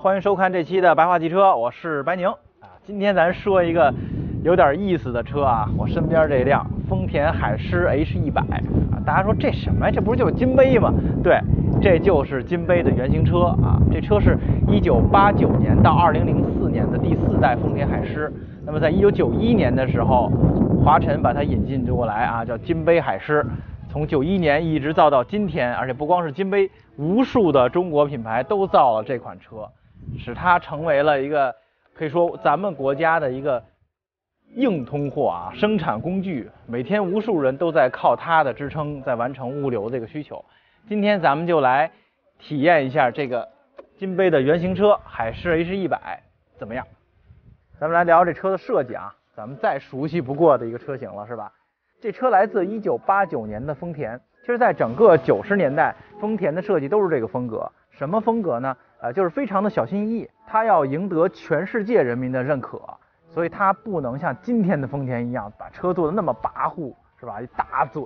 欢迎收看这期的白话汽车，我是白宁啊。今天咱说一个有点意思的车啊，我身边这辆丰田海狮 H 一百啊。大家说这什么呀？这不是就是金杯吗？对，这就是金杯的原型车啊。这车是一九八九年到二零零四年的第四代丰田海狮。那么在一九九一年的时候，华晨把它引进过来啊，叫金杯海狮。从九一年一直造到今天，而且不光是金杯，无数的中国品牌都造了这款车，使它成为了一个可以说咱们国家的一个硬通货啊，生产工具。每天无数人都在靠它的支撑，在完成物流这个需求。今天咱们就来体验一下这个金杯的原型车海狮 H 一百怎么样？咱们来聊这车的设计啊，咱们再熟悉不过的一个车型了，是吧？这车来自1989年的丰田，其实，在整个90年代，丰田的设计都是这个风格。什么风格呢？呃，就是非常的小心翼翼，它要赢得全世界人民的认可，所以它不能像今天的丰田一样，把车做的那么跋扈，是吧？一大嘴，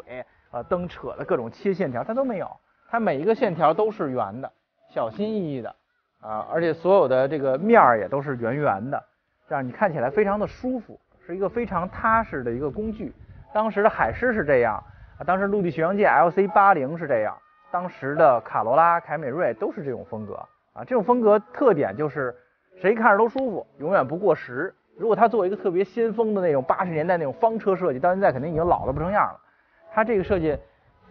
呃，灯扯的各种切线条，它都没有，它每一个线条都是圆的，小心翼翼的，啊，而且所有的这个面儿也都是圆圆的，这样你看起来非常的舒服，是一个非常踏实的一个工具。当时的海狮是这样啊，当时陆地巡洋舰 LC 八零是这样，当时的卡罗拉、凯美瑞都是这种风格啊。这种风格特点就是谁看着都舒服，永远不过时。如果它做一个特别先锋的那种八十年代那种方车设计，到现在肯定已经老的不成样了。它这个设计，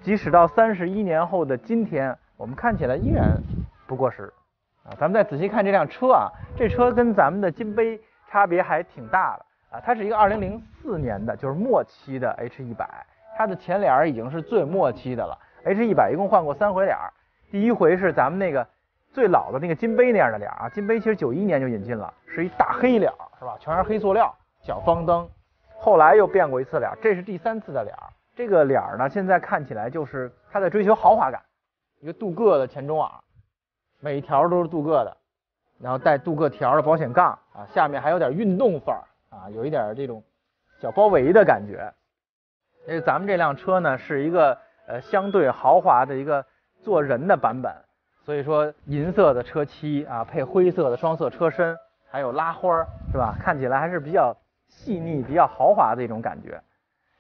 即使到三十一年后的今天，我们看起来依然不过时啊。咱们再仔细看这辆车啊，这车跟咱们的金杯差别还挺大的。啊，它是一个二零零四年的，就是末期的 H 一百，它的前脸已经是最末期的了。H 一百一共换过三回脸，第一回是咱们那个最老的那个金杯那样的脸啊，金杯其实九一年就引进了，是一大黑脸，是吧？全是黑塑料，小方灯。后来又变过一次脸，这是第三次的脸。这个脸呢，现在看起来就是它在追求豪华感，一个镀铬的前中网，每条都是镀铬的，然后带镀铬条的保险杠啊，下面还有点运动范儿。啊，有一点这种小包围的感觉。因为咱们这辆车呢是一个呃相对豪华的一个坐人的版本，所以说银色的车漆啊，配灰色的双色车身，还有拉花是吧？看起来还是比较细腻、比较豪华的一种感觉。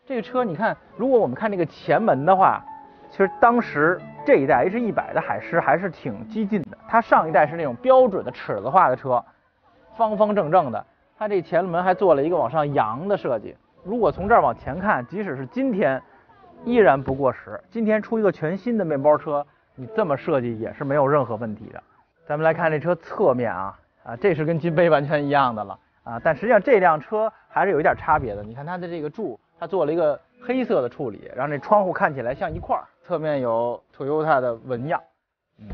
这个车你看，如果我们看这个前门的话，其实当时这一代 H 一百的海狮还是挺激进的。它上一代是那种标准的尺子化的车，方方正正的。它这前门还做了一个往上扬的设计，如果从这儿往前看，即使是今天，依然不过时。今天出一个全新的面包车，你这么设计也是没有任何问题的。咱们来看这车侧面啊，啊，这是跟金杯完全一样的了啊，但实际上这辆车还是有一点差别的。你看它的这个柱，它做了一个黑色的处理，让这窗户看起来像一块儿。侧面有 Toyota 的纹样，嗯，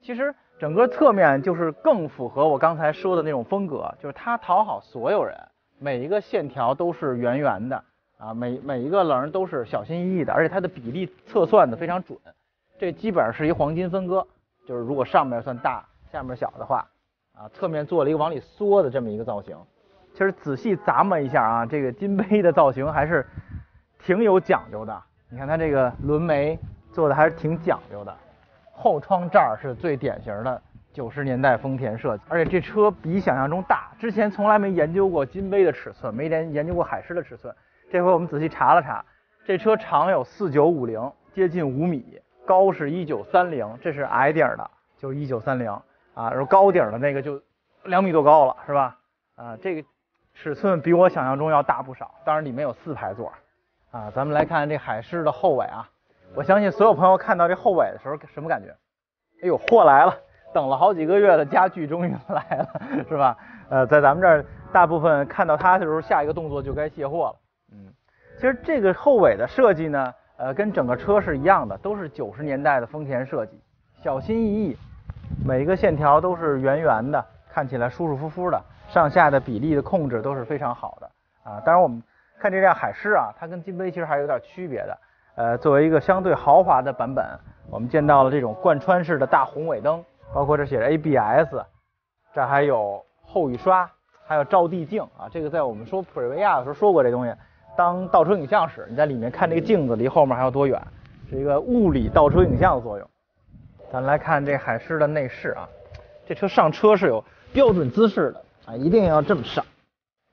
其实。整个侧面就是更符合我刚才说的那种风格，就是它讨好所有人，每一个线条都是圆圆的啊，每每一个棱都是小心翼翼的，而且它的比例测算的非常准，这基本上是一黄金分割，就是如果上面算大，下面小的话，啊，侧面做了一个往里缩的这么一个造型。其实仔细咂摸一下啊，这个金杯的造型还是挺有讲究的。你看它这个轮眉做的还是挺讲究的。后窗这儿是最典型的九十年代丰田设计，而且这车比想象中大。之前从来没研究过金杯的尺寸，没研研究过海狮的尺寸。这回我们仔细查了查，这车长有四九五零，接近五米，高是一九三零，这是矮顶的，就一九三零啊。然后高顶的那个就两米多高了，是吧？啊，这个尺寸比我想象中要大不少。当然里面有四排座啊。咱们来看这海狮的后尾啊。我相信所有朋友看到这后尾的时候什么感觉？哎呦，货来了！等了好几个月的家具终于来了，是吧？呃，在咱们这儿，大部分看到它的时候，下一个动作就该卸货了。嗯，其实这个后尾的设计呢，呃，跟整个车是一样的，都是九十年代的丰田设计，小心翼翼，每一个线条都是圆圆的，看起来舒舒服服的，上下的比例的控制都是非常好的啊。当然，我们看这辆海狮啊，它跟金杯其实还有点区别的。呃，作为一个相对豪华的版本，我们见到了这种贯穿式的大红尾灯，包括这写着 ABS，这还有后雨刷，还有照地镜啊。这个在我们说普锐维亚的时候说过这东西，当倒车影像使，你在里面看这个镜子离后面还有多远，是一个物理倒车影像的作用。咱来看这海狮的内饰啊，这车上车是有标准姿势的啊，一定要这么上，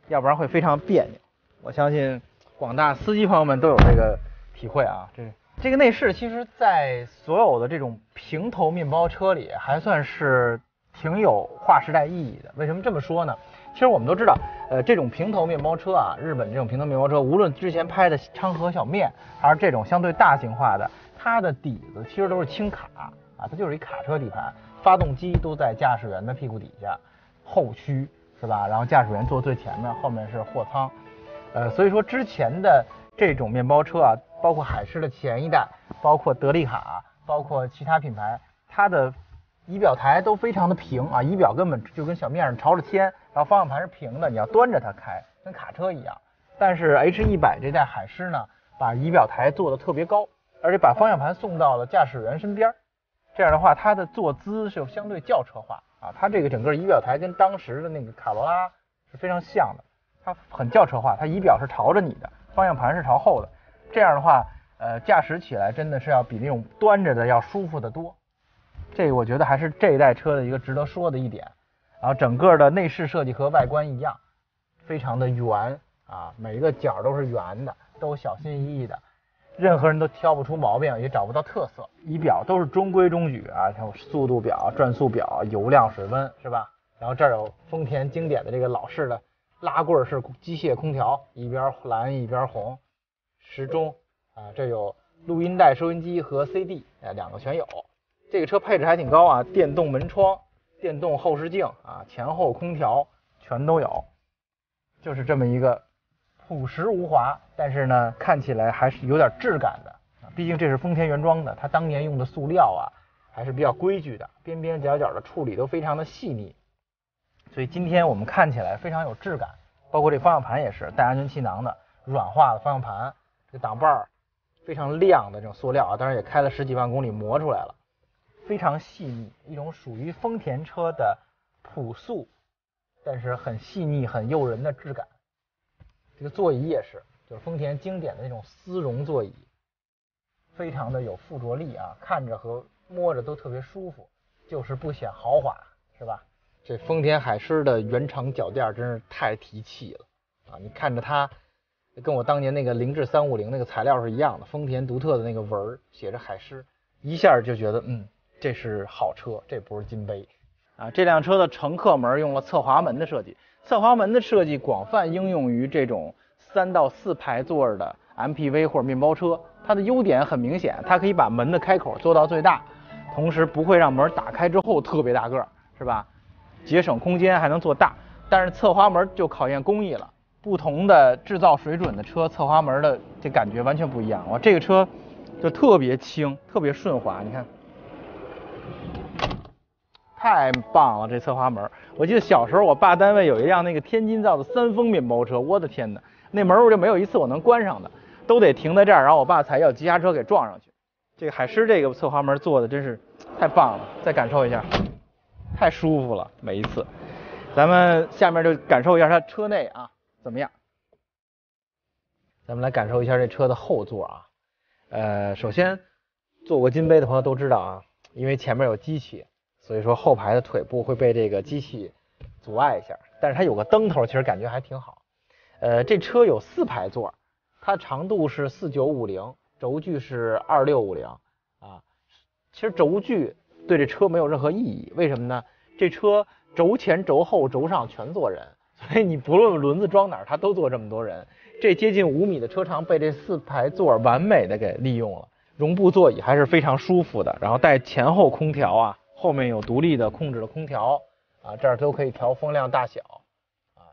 要不然会非常别扭。我相信广大司机朋友们都有这个体会啊。这这个内饰其实，在所有的这种平头面包车里，还算是挺有划时代意义的。为什么这么说呢？其实我们都知道，呃，这种平头面包车啊，日本这种平头面包车，无论之前拍的昌河小面，还是这种相对大型化的，它的底子其实都是轻卡啊，它就是一卡车底盘，发动机都在驾驶员的屁股底下，后驱是吧？然后驾驶员坐最前面，后面是货舱，呃，所以说之前的这种面包车啊，包括海狮的前一代，包括德利卡，包括其他品牌，它的。仪表台都非常的平啊，仪表根本就跟小面上朝着天，然后方向盘是平的，你要端着它开，跟卡车一样。但是 H 一百这代海狮呢，把仪表台做的特别高，而且把方向盘送到了驾驶员身边儿，这样的话它的坐姿是相对轿车化啊，它这个整个仪表台跟当时的那个卡罗拉是非常像的，它很轿车化，它仪表是朝着你的，方向盘是朝后的，这样的话，呃，驾驶起来真的是要比那种端着的要舒服的多。这个我觉得还是这一代车的一个值得说的一点，然后整个的内饰设计和外观一样，非常的圆啊，每一个角都是圆的，都小心翼翼的，任何人都挑不出毛病，也找不到特色。仪表都是中规中矩啊，像速度表、转速表、油量、水温是吧？然后这儿有丰田经典的这个老式的拉棍式机械空调，一边蓝一边红，时钟啊，这有录音带收音机和 CD，哎，两个全有。这个车配置还挺高啊，电动门窗、电动后视镜啊，前后空调全都有，就是这么一个朴实无华，但是呢，看起来还是有点质感的。毕竟这是丰田原装的，它当年用的塑料啊还是比较规矩的，边边角角的处理都非常的细腻，所以今天我们看起来非常有质感。包括这方向盘也是带安全气囊的，软化的方向盘，这挡把儿非常亮的这种塑料啊，当然也开了十几万公里磨出来了。非常细腻，一种属于丰田车的朴素，但是很细腻、很诱人的质感。这个座椅也是，就是丰田经典的那种丝绒座椅，非常的有附着力啊，看着和摸着都特别舒服，就是不显豪华，是吧？这丰田海狮的原厂脚垫真是太提气了啊！你看着它，跟我当年那个凌志三五零那个材料是一样的，丰田独特的那个纹儿，写着海狮，一下就觉得嗯。这是好车，这不是金杯啊！这辆车的乘客门用了侧滑门的设计，侧滑门的设计广泛应用于这种三到四排座的 MPV 或者面包车。它的优点很明显，它可以把门的开口做到最大，同时不会让门打开之后特别大个，是吧？节省空间还能做大。但是侧滑门就考验工艺了，不同的制造水准的车，侧滑门的这感觉完全不一样。哇，这个车就特别轻，特别顺滑，你看。太棒了，这侧滑门！我记得小时候我爸单位有一辆那个天津造的三丰面包车，我的天哪，那门我就没有一次我能关上的，都得停在这儿，然后我爸才要急刹车给撞上去。这个海狮这个侧滑门做的真是太棒了，再感受一下，太舒服了，每一次。咱们下面就感受一下它车内啊怎么样？咱们来感受一下这车的后座啊，呃，首先坐过金杯的朋友都知道啊，因为前面有机器。所以说后排的腿部会被这个机器阻碍一下，但是它有个灯头，其实感觉还挺好。呃，这车有四排座，它长度是四九五零，轴距是二六五零啊。其实轴距对这车没有任何意义，为什么呢？这车轴前、轴后、轴上全坐人，所以你不论轮子装哪儿，它都坐这么多人。这接近五米的车长被这四排座完美的给利用了，绒布座椅还是非常舒服的，然后带前后空调啊。后面有独立的控制的空调啊，这儿都可以调风量大小啊，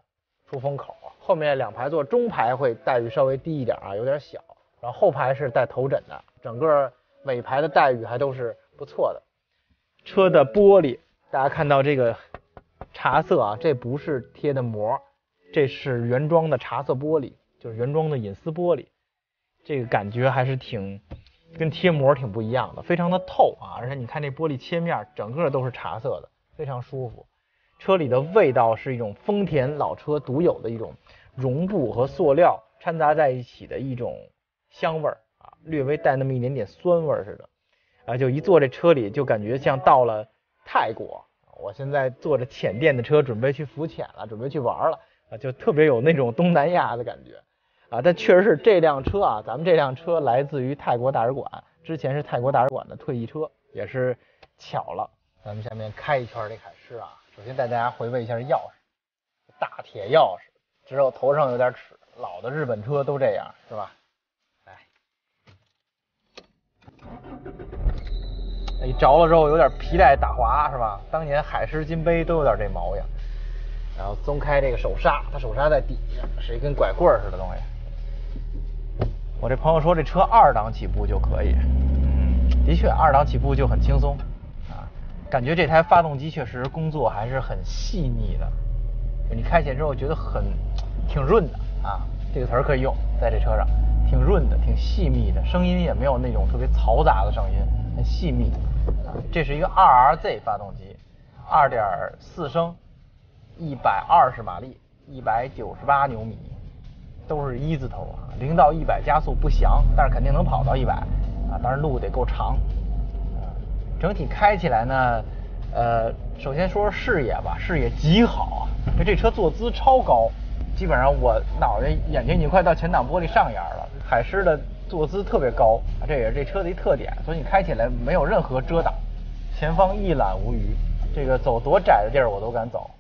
出风口。后面两排座中排会待遇稍微低一点啊，有点小。然后后排是带头枕的，整个尾排的待遇还都是不错的。车的玻璃，大家看到这个茶色啊，这不是贴的膜，这是原装的茶色玻璃，就是原装的隐私玻璃，这个感觉还是挺。跟贴膜挺不一样的，非常的透啊，而且你看这玻璃切面，整个都是茶色的，非常舒服。车里的味道是一种丰田老车独有的一种绒布和塑料掺杂在一起的一种香味儿啊，略微带那么一点点酸味儿似的啊，就一坐这车里就感觉像到了泰国，我现在坐着浅电的车，准备去浮潜了，准备去玩了啊，就特别有那种东南亚的感觉啊。但确实是这辆车啊，咱们这辆车来自于泰国大使馆，之前是泰国大使馆的退役车，也是巧了。咱们下面开一圈这海狮啊，首先带大家回味一下钥匙，大铁钥匙，只有头上有点齿，老的日本车都这样，是吧？一着了之后有点皮带打滑是吧？当年海狮、金杯都有点这毛病。然后松开这个手刹，它手刹在底下，是一根拐棍似的东西。我这朋友说这车二档起步就可以，嗯，的确二档起步就很轻松啊。感觉这台发动机确实工作还是很细腻的，你开起来之后觉得很挺润的啊，这个词儿可以用在这车上，挺润的，挺细密的，声音也没有那种特别嘈杂的声音，很细密。这是一个 2RZ 发动机，2.4升，120马力，198牛米，都是一字头啊。零到一百加速不详，但是肯定能跑到一百啊。当然路得够长。整体开起来呢，呃，首先说说视野吧，视野极好啊。这车坐姿超高，基本上我脑袋眼睛已经快到前挡玻璃上沿了。海狮的坐姿特别高，这也是这车的一特点，所以你开起来没有任何遮挡。前方一览无余，这个走多窄的地儿我都敢走，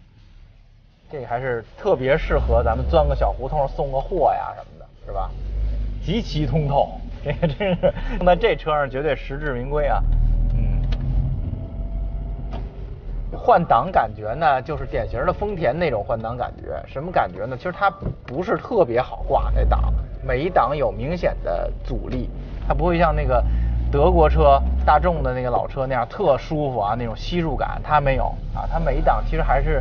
这还是特别适合咱们钻个小胡同送个货呀什么的，是吧？极其通透，这个真是用在这车上绝对实至名归啊。嗯，换挡感觉呢，就是典型的丰田那种换挡感觉，什么感觉呢？其实它不是特别好挂那档，每一档有明显的阻力，它不会像那个。德国车、大众的那个老车那样特舒服啊，那种吸入感它没有啊，它每一档其实还是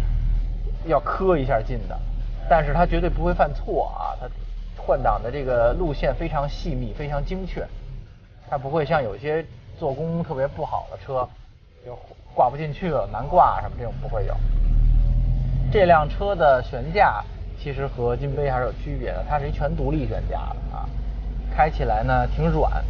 要磕一下劲的，但是它绝对不会犯错啊，它换挡的这个路线非常细密、非常精确，它不会像有些做工特别不好的车就挂不进去了、难挂什么这种不会有。这辆车的悬架其实和金杯还是有区别的，它是一全独立悬架的啊，开起来呢挺软。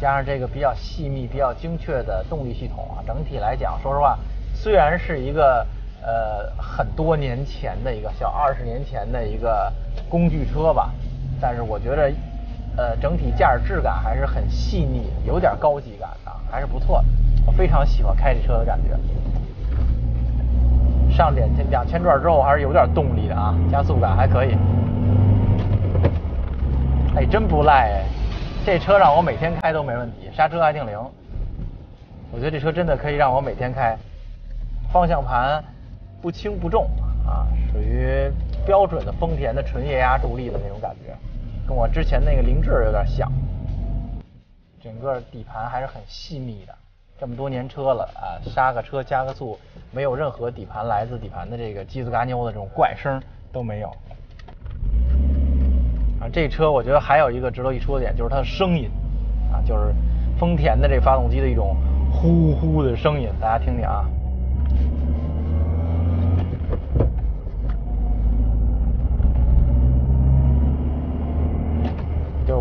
加上这个比较细密、比较精确的动力系统啊，整体来讲，说实话，虽然是一个呃很多年前的一个小二十年前的一个工具车吧，但是我觉得呃整体驾驶质感还是很细腻，有点高级感的，还是不错的。我非常喜欢开这车的感觉。上两千两千转之后还是有点动力的啊，加速感还可以。哎，真不赖哎。这车让我每天开都没问题，刹车还挺灵。我觉得这车真的可以让我每天开。方向盘不轻不重啊，属于标准的丰田的纯液压助力的那种感觉，跟我之前那个凌志有点像。整个底盘还是很细密的，这么多年车了啊，刹个车加个速，没有任何底盘来自底盘的这个叽子嘎妞的这种怪声都没有。啊，这车我觉得还有一个值得一说的点，就是它的声音，啊，就是丰田的这发动机的一种呼呼的声音，大家听听啊。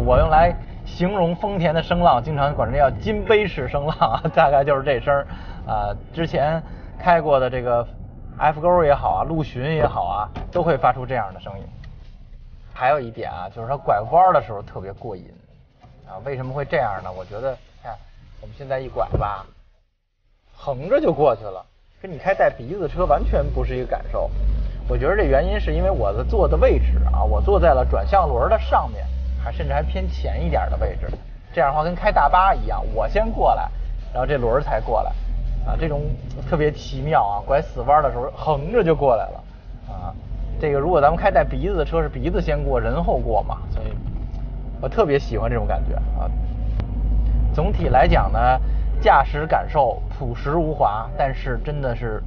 我用来形容丰田的声浪，经常管这叫金杯式声浪，大概就是这声儿。啊，之前开过的这个 F 勾也好啊，陆巡也好啊，都会发出这样的声音。还有一点啊，就是它拐弯的时候特别过瘾啊。为什么会这样呢？我觉得，看我们现在一拐吧，横着就过去了，跟你开带鼻子的车完全不是一个感受。我觉得这原因是因为我的坐的位置啊，我坐在了转向轮的上面，甚至还偏前一点的位置。这样的话跟开大巴一样，我先过来，然后这轮儿才过来啊。这种特别奇妙啊，拐死弯的时候横着就过来了啊。这个如果咱们开带鼻子的车，是鼻子先过，人后过嘛，所以我特别喜欢这种感觉啊。总体来讲呢，驾驶感受朴实无华，但是真的是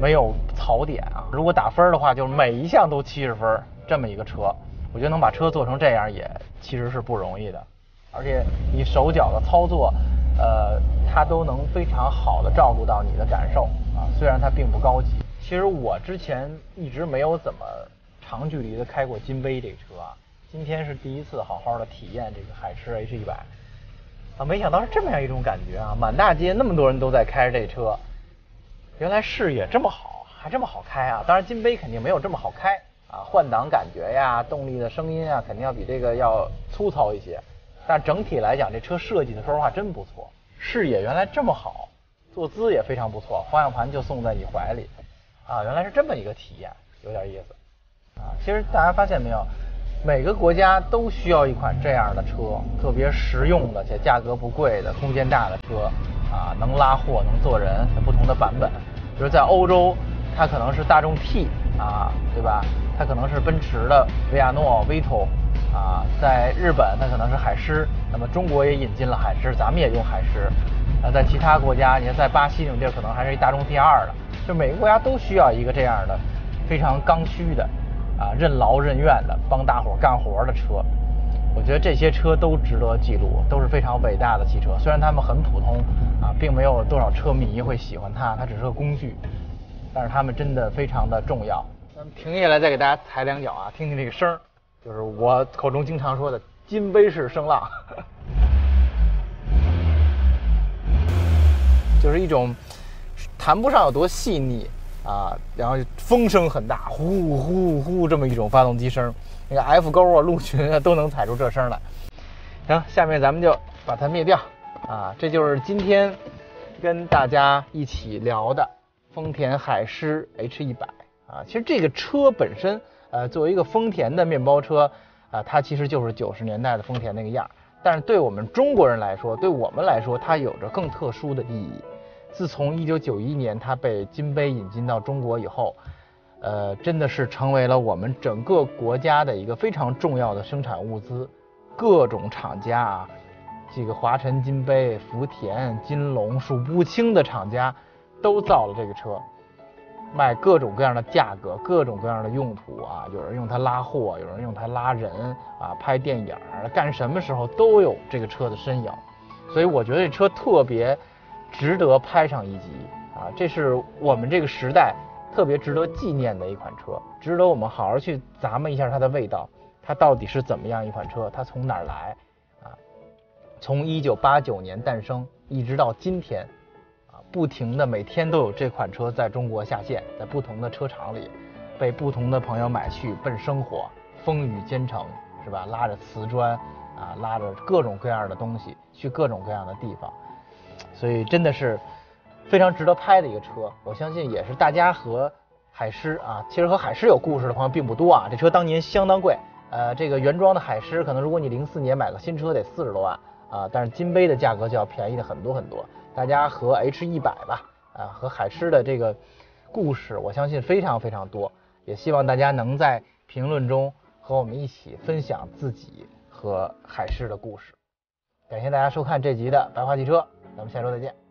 没有槽点啊。如果打分的话，就是每一项都七十分，这么一个车，我觉得能把车做成这样也其实是不容易的。而且你手脚的操作，呃，它都能非常好的照顾到你的感受啊。虽然它并不高级。其实我之前一直没有怎么长距离的开过金杯这车啊，今天是第一次好好的体验这个海狮 H 一百啊，没想到是这么样一种感觉啊，满大街那么多人都在开着这车，原来视野这么好，还这么好开啊！当然金杯肯定没有这么好开啊，换挡感觉呀，动力的声音啊，肯定要比这个要粗糙一些。但整体来讲，这车设计的说实话真不错，视野原来这么好，坐姿也非常不错，方向盘就送在你怀里，啊，原来是这么一个体验，有点意思。啊，其实大家发现没有，每个国家都需要一款这样的车，特别实用的且价格不贵的、空间大的车。啊，能拉货能坐人，不同的版本，比如在欧洲，它可能是大众 T 啊，对吧？它可能是奔驰的维亚诺 Vito 啊，在日本它可能是海狮，那么中国也引进了海狮，咱们也用海狮。啊，在其他国家，你看在巴西这种地儿，可能还是一大众 T 二的，就每个国家都需要一个这样的非常刚需的啊，任劳任怨的帮大伙干活的车。我觉得这些车都值得记录，都是非常伟大的汽车。虽然它们很普通啊，并没有多少车迷会喜欢它，它只是个工具，但是它们真的非常的重要。咱们停下来再给大家踩两脚啊，听听这个声儿，就是我口中经常说的金杯式声浪，就是一种谈不上有多细腻啊，然后风声很大，呼呼呼这么一种发动机声。那个 F 勾啊、陆巡啊都能踩出这声来。行，下面咱们就把它灭掉啊！这就是今天跟大家一起聊的丰田海狮 H100 啊。其实这个车本身，呃，作为一个丰田的面包车啊，它其实就是九十年代的丰田那个样。但是对我们中国人来说，对我们来说，它有着更特殊的意义。自从1991年它被金杯引进到中国以后。呃，真的是成为了我们整个国家的一个非常重要的生产物资，各种厂家啊，这个华晨金杯、福田、金龙，数不清的厂家都造了这个车，卖各种各样的价格，各种各样的用途啊，有人用它拉货，有人用它拉人啊，拍电影，干什么时候都有这个车的身影，所以我觉得这车特别值得拍上一集啊，这是我们这个时代。特别值得纪念的一款车，值得我们好好去咂摸一下它的味道，它到底是怎么样一款车？它从哪儿来？啊，从一九八九年诞生，一直到今天，不停的每天都有这款车在中国下线，在不同的车厂里，被不同的朋友买去奔生活，风雨兼程，是吧？拉着瓷砖，啊，拉着各种各样的东西去各种各样的地方，所以真的是。非常值得拍的一个车，我相信也是大家和海狮啊，其实和海狮有故事的朋友并不多啊。这车当年相当贵，呃，这个原装的海狮可能如果你零四年买个新车得四十多万啊，但是金杯的价格就要便宜的很多很多。大家和 H 一百吧，啊，和海狮的这个故事，我相信非常非常多，也希望大家能在评论中和我们一起分享自己和海狮的故事。感谢大家收看这集的白话汽车，咱们下周再见。